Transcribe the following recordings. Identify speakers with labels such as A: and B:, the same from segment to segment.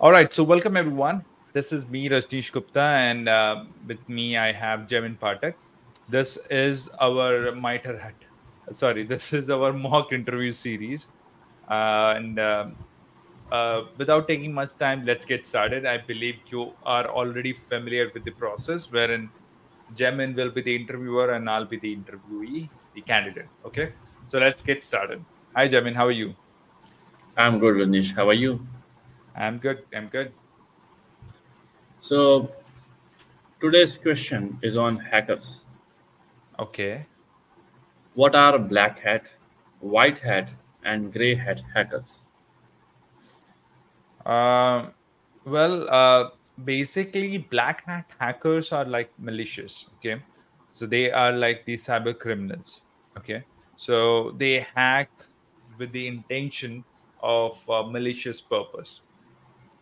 A: All right, so welcome everyone. This is me, Rajneesh Gupta, and uh, with me I have Jamin Pathak. This is our Mitre Hat. Sorry, this is our mock interview series. Uh, and uh, uh, without taking much time, let's get started. I believe you are already familiar with the process, wherein Jamin will be the interviewer and I'll be the interviewee, the candidate. Okay, so let's get started. Hi, Jamin. How are you?
B: I'm good, Rajneesh. How are you?
A: I'm good. I'm good.
B: So, today's question is on hackers.
A: Okay.
B: What are black hat, white hat, and gray hat hackers?
A: Um, well, uh, basically, black hat hackers are like malicious. Okay, so they are like the cyber criminals. Okay, so they hack with the intention of uh, malicious purpose.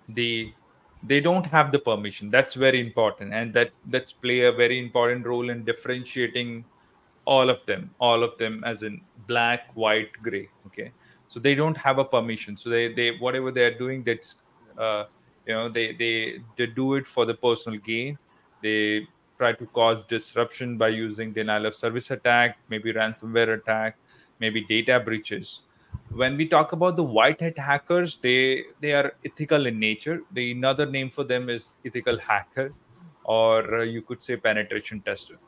A: The they don't have the permission. That's very important, and that that's play a very important role in differentiating all of them, all of them as in black, white, gray. Okay, so they don't have a permission. So they they whatever they are doing, that's uh, you know they they they do it for the personal gain. They try to cause disruption by using denial of service attack, maybe ransomware attack, maybe data breaches when we talk about the white hat hackers they they are ethical in nature. The another name for them is ethical hacker or uh, you could say penetration tester.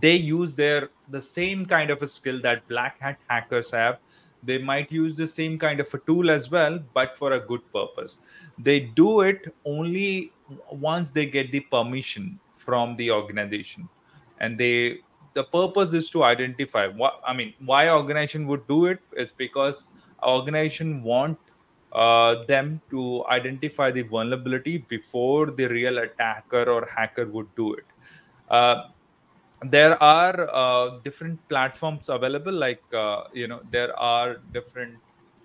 A: They use their the same kind of a skill that black hat hackers have. They might use the same kind of a tool as well but for a good purpose. They do it only once they get the permission from the organization and they the purpose is to identify what i mean why organization would do it is because organization want uh, them to identify the vulnerability before the real attacker or hacker would do it. Uh, there are uh, different platforms available like uh, you know there are different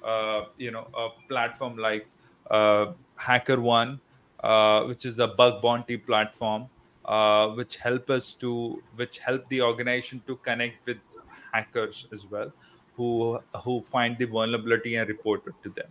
A: uh, you know a platform like uh, HackerOne which is a bug bounty platform uh, which help us to which help the organization to connect with hackers as well who who find the vulnerability and report it to them.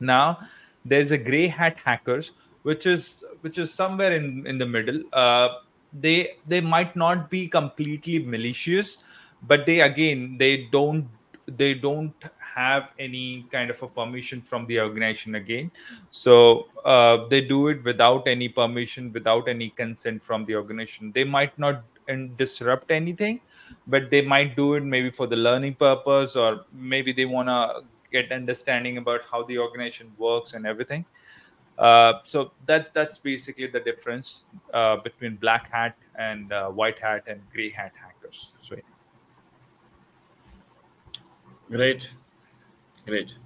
A: Now there's a gray hat hackers which is which is somewhere in in the middle. Uh, they they might not be completely malicious but they again they don't they don't have any kind of a permission from the organization again. So uh, they do it without any permission without any consent from the organization. They might not and disrupt anything but they might do it maybe for the learning purpose or maybe they want to get understanding about how the organization works and everything. Uh, so that that's basically the difference uh, between black hat and uh, white hat and gray hat hackers. So
B: Great, great.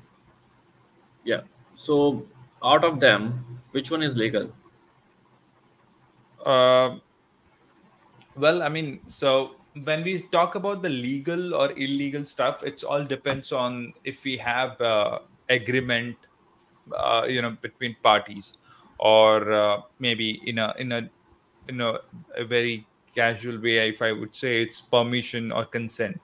B: Yeah. So, out of them, which one is legal?
A: uh, well, I mean, so when we talk about the legal or illegal stuff, it's all depends on if we have uh, agreement uh, you know between parties or uh, maybe in a in a in a, a very casual way if i would say it's permission or consent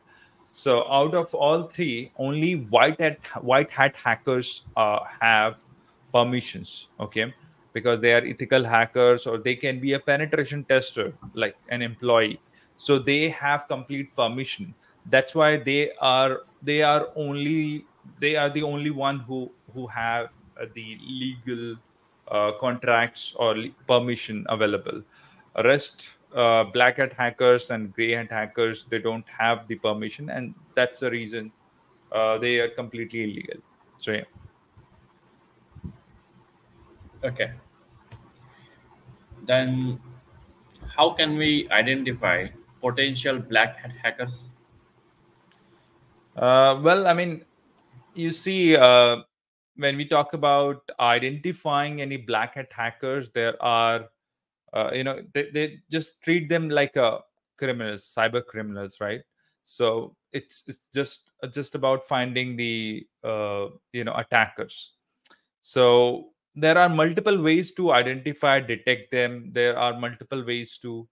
A: so out of all three only white hat white hat hackers uh, have permissions okay? Because they are ethical hackers or they can be a penetration tester like an employee. So they have complete permission. That's why they are they are only they are the only one who who have uh, the legal uh, contracts or le- permission available. Rest uh, black hat hackers and gray hat hackers they don't have the permission, and that's the reason uh, they are completely illegal. So yeah.
B: Okay. Then, how can we identify potential black hat hackers?
A: Uh, well, I mean, you see, uh, when we talk about identifying any black hat hackers, there are, uh, you know, they, they just treat them like a criminals, cyber criminals, right? So it's it's just uh, just about finding the uh, you know attackers. So there are multiple ways to identify, detect them. There are multiple ways to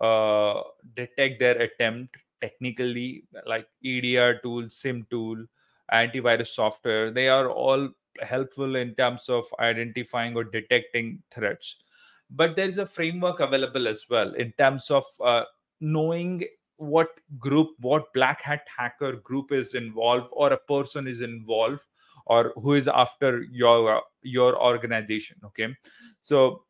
A: uh, detect their attempt technically, like EDR tool, SIEM tool, antivirus software. They are all helpful in terms of identifying or detecting threats but there is a framework available as well in terms of uh, knowing what group what black hat hacker group is involved or a person is involved or who is after your your organization okay? So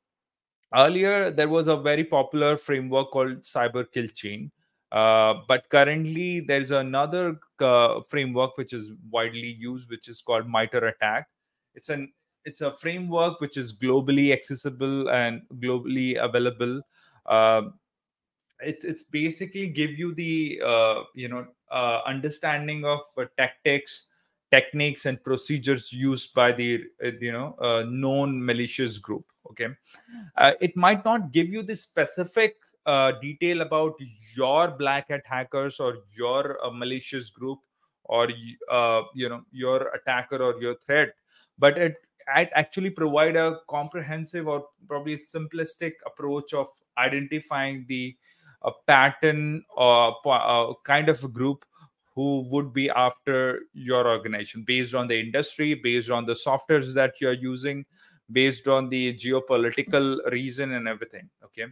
A: earlier there was a very popular framework called cyber kill chain uh, but currently there is another uh, framework which is widely used which is called MITRE ATT&CK it's an it's a framework which is globally accessible and globally available. Uh, it's it's basically give you the uh, you know uh, understanding of uh, tactics techniques and procedures used by the uh, you know uh, known malicious group okay? It might not give you the specific detail about your black hat hackers or your malicious group or you know your attacker or your threat but it actually provide a comprehensive or probably simplistic approach of identifying the a pattern or uh, kind of a group who would be after your organization based on the industry based on the softwares that you're using based on the geopolitical reason and everything okay?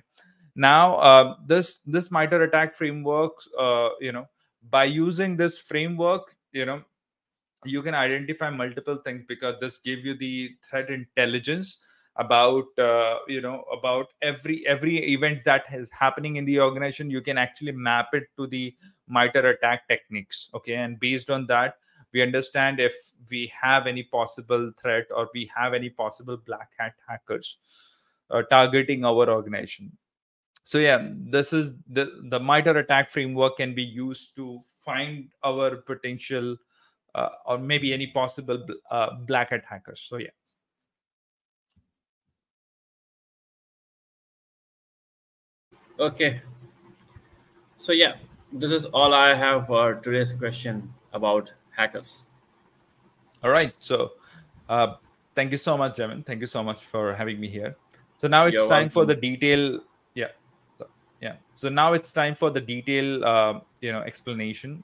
A: Now uh, this this MITRE ATT&CK frameworks uh, you know by using this framework you know you can identify multiple things because this gives you the threat intelligence about uh, you know about every every event that is happening in the organization you can actually map it to the MITRE ATT&CK techniques okay? And based on that we understand if we have any possible threat or we have any possible black hat hackers uh, targeting our organization. So yeah this is the the MITRE ATT&CK framework can be used to find our potential uh, or maybe any possible uh, black hat hackers so yeah
B: Okay. So yeah, this is all I have for today's question about hackers.
A: All right. So uh, thank you so much, Jamin. Thank you so much for having me here. So now it's
B: You're
A: time for the detail. Yeah. So yeah. So now it's time for the detail. Uh, you know, explanation.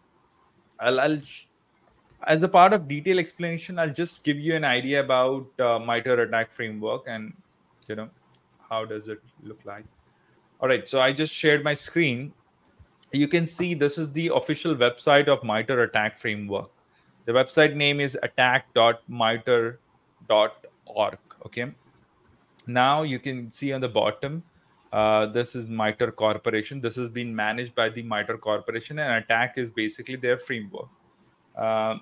A: I'll, I'll as a part of detailed explanation, I'll just give you an idea about uh, MITRE ATT&CK framework and you know how does it look like. All right. So I just shared my screen. You can see this is the official website of MITRE ATT&CK framework. The website name is attack.mitre.org. Okay. Now you can see on the bottom, uh, this is MITRE Corporation. This has been managed by the MITRE Corporation, and Attack is basically their framework. Uh,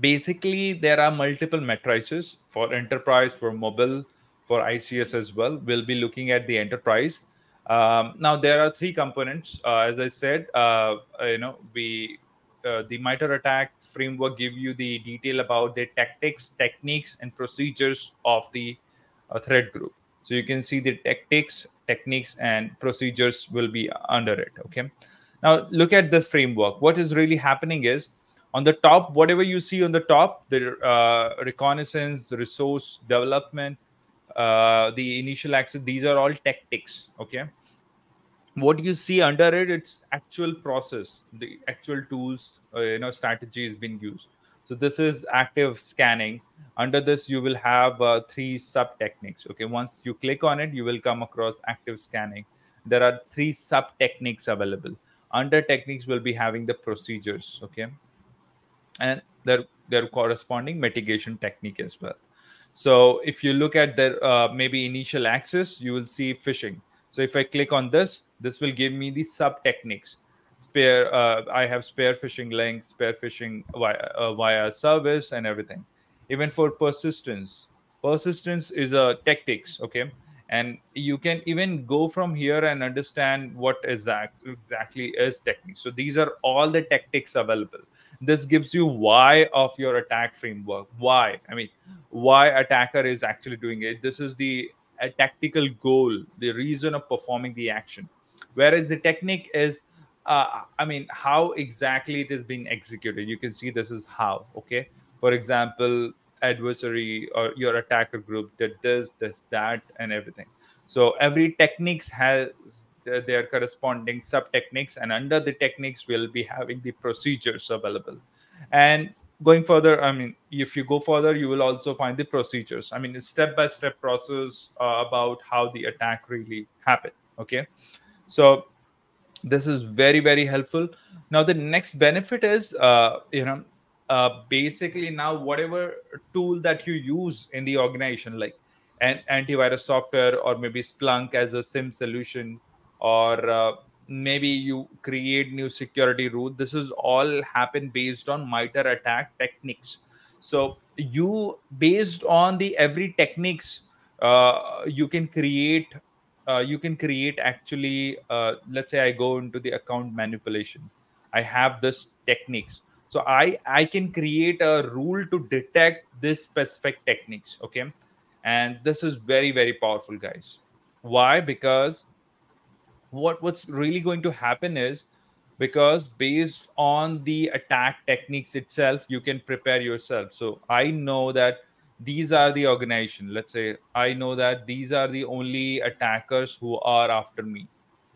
A: basically, there are multiple matrices for enterprise, for mobile, for ICS as well. We'll be looking at the enterprise. Um, now there are three components. Uh, as I said, uh, you know, we uh, the MITRE ATT&CK framework give you the detail about the tactics, techniques, and procedures of the uh, threat group. So you can see the tactics, techniques, and procedures will be under it. Okay. Now look at this framework. What is really happening is on the top, whatever you see on the top, the uh, reconnaissance, resource development, uh, the initial access, these are all tactics. Okay? What you see under it it's actual process. The actual tools uh, you know strategy is being used. So this is active scanning. Under this you will have uh, three sub techniques okay? Once you click on it you will come across active scanning. There are three sub techniques available. Under techniques we'll be having the procedures okay and their their corresponding mitigation technique as well so if you look at their uh, maybe initial access you will see phishing so if I click on this, this will give me the sub techniques. Spear, uh, I have spear phishing links, spear phishing via, uh, via service, and everything. Even for persistence, persistence is a tactics. Okay, and you can even go from here and understand what exact exactly is techniques. So these are all the tactics available. This gives you why of your attack framework. Why? I mean, why attacker is actually doing it. This is the tactical goal, the reason of performing the action. Whereas the technique is, uh, I mean, how exactly it is being executed. You can see this is how. Okay, for example, adversary or your attacker group did this, this, that, and everything. So every techniques has their corresponding sub techniques, and under the techniques, we'll be having the procedures available. And going further i mean if you go further you will also find the procedures. I mean step by step process uh, about how the attack really happened okay? So this is very very helpful. Now the next benefit is uh, you know uh, basically now whatever tool that you use in the organization like an antivirus software or maybe splunk as a SIEM solution or uh, maybe you create new security rule. This is all happen based on MITRE ATT&CK techniques. So you based on the every techniques uh, you can create uh, you can create actually uh, let's say i go into the account manipulation. I have this techniques. So i i can create a rule to detect this specific techniques okay? And this is very very powerful guys. Why? Because what what's really going to happen is because based on the attack techniques itself you can prepare yourself. So i know that these are the organization. Let's say i know that these are the only attackers who are after me.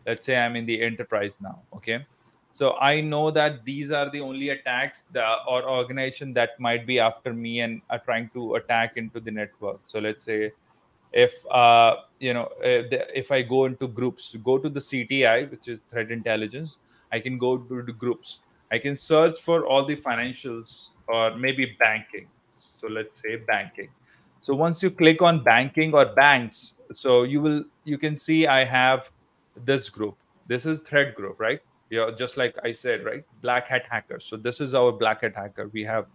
A: Let's say i'm in the enterprise now okay? So i know that these are the only attacks that, or organization that might be after me and are trying to attack into the network. So let's say if uh, you know if i go into groups go to the cti which is threat intelligence i can go to the groups. I can search for all the financials or maybe banking. So let's say banking. So once you click on banking or banks so you will you can see i have this group. This is threat group right? Yeah just like i said right? Black hat hackers. So this is our black hat hacker. We have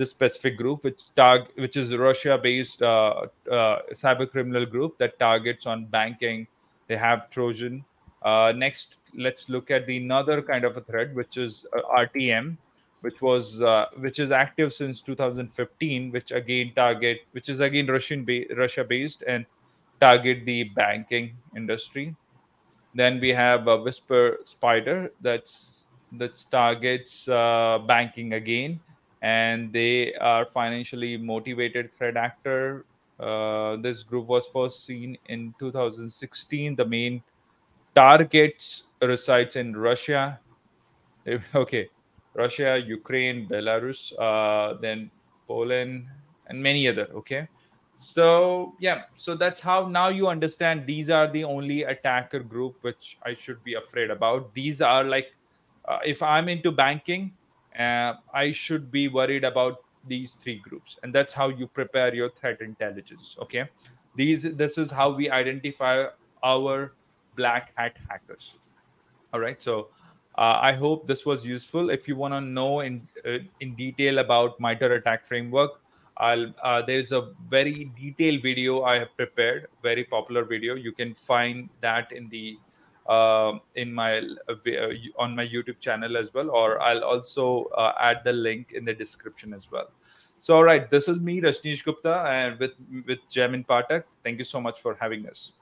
A: this specific group which tag which is russia based uh, uh, cyber criminal group that targets on banking. They have trojan. Uh, next let's look at the another kind of a threat which is uh, rtm which was uh, which is active since 2015 which again target which is again russian ba- russia based and target the banking industry. Then we have a whisper spider that's that targets uh, banking again and they are financially motivated threat actor uh, this group was first seen in 2016 the main targets resides in russia okay Russia, Ukraine, Belarus, uh, then Poland, and many other. Okay, so yeah, so that's how now you understand these are the only attacker group which I should be afraid about. These are like, uh, if I'm into banking, uh, I should be worried about these three groups, and that's how you prepare your threat intelligence. Okay, these this is how we identify our black hat hackers. All right, so uh, I hope this was useful. If you want to know in uh, in detail about MITRE ATT&CK framework, I'll uh, there's a very detailed video I have prepared, very popular video. You can find that in the uh, in my uh, uh, on my YouTube channel as well, or I'll also add the link in the description as well. So, all right, this is me, Rajneesh Gupta, and with with jamin Pathak. Thank you so much for having us.